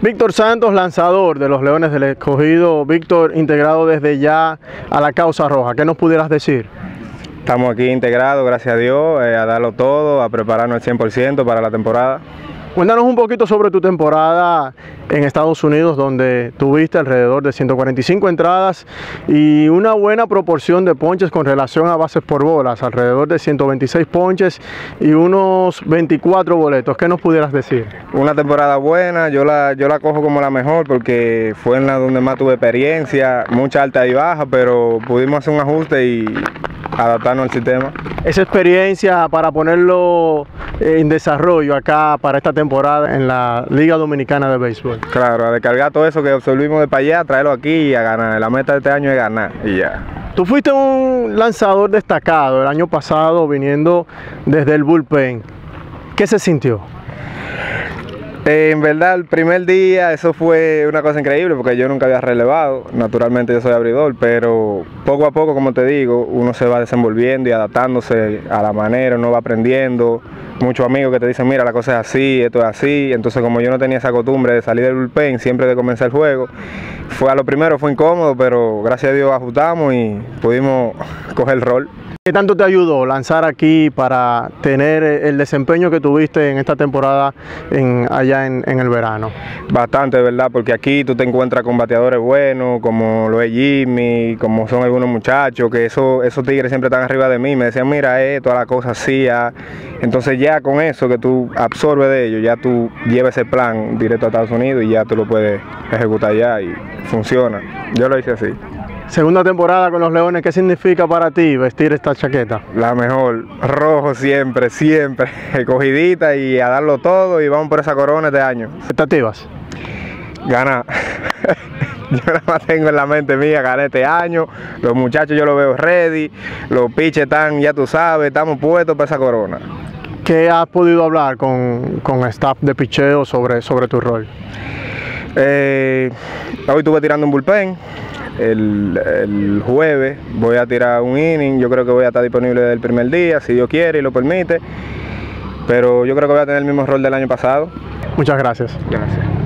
Víctor Santos, lanzador de los Leones del Escogido. Víctor, integrado desde ya a la causa roja. ¿Qué nos pudieras decir? Estamos aquí integrados, gracias a Dios, eh, a darlo todo, a prepararnos al 100% para la temporada. Cuéntanos un poquito sobre tu temporada en Estados Unidos, donde tuviste alrededor de 145 entradas y una buena proporción de ponches con relación a bases por bolas, alrededor de 126 ponches y unos 24 boletos. ¿Qué nos pudieras decir? Una temporada buena, yo la, yo la cojo como la mejor porque fue en la donde más tuve experiencia, mucha alta y baja, pero pudimos hacer un ajuste y adaptarnos al sistema. Esa experiencia para ponerlo en desarrollo acá para esta temporada en la Liga Dominicana de Béisbol. Claro, a descargar todo eso que absorbimos de para allá, traerlo aquí y a ganar. La meta de este año es ganar y ya. Tú fuiste un lanzador destacado el año pasado viniendo desde el bullpen. ¿Qué se sintió? Eh, en verdad, el primer día eso fue una cosa increíble porque yo nunca había relevado. Naturalmente yo soy abridor, pero poco a poco, como te digo, uno se va desenvolviendo y adaptándose a la manera, uno va aprendiendo. Muchos amigos que te dicen, mira, la cosa es así, esto es así. Entonces, como yo no tenía esa costumbre de salir del bullpen, siempre de comenzar el juego, fue a lo primero, fue incómodo, pero gracias a Dios ajustamos y pudimos coger el rol. ¿Qué tanto te ayudó lanzar aquí para tener el desempeño que tuviste en esta temporada allá en, el verano? Bastante, ¿verdad? Porque aquí tú te encuentras con bateadores buenos, como lo es Jimmy, como son algunos muchachos, que eso, esos tigres siempre están arriba de mí. Me decían, mira, esto, la cosa así. Entonces ya con eso que tú absorbes de ellos, ya tú llevas ese plan directo a Estados Unidos y ya tú lo puedes ejecutar ya y funciona. Yo lo hice así. Segunda temporada con los Leones, ¿qué significa para ti vestir esta chaqueta? La mejor, rojo siempre, siempre, cogidita y a darlo todo y vamos por esa corona este año. ¿Expectativas? Ganar. yo nada más tengo en la mente mía ganar este año, los muchachos yo los veo ready, los pitches están, ya tú sabes, estamos puestos para esa corona. ¿Qué has podido hablar con, con staff de picheo sobre, sobre tu rol? Eh, hoy estuve tirando un bullpen, el, el, jueves voy a tirar un inning, yo creo que voy a estar disponible desde el primer día, si Dios quiere y lo permite, pero yo creo que voy a tener el mismo rol del año pasado. Muchas gracias. Gracias.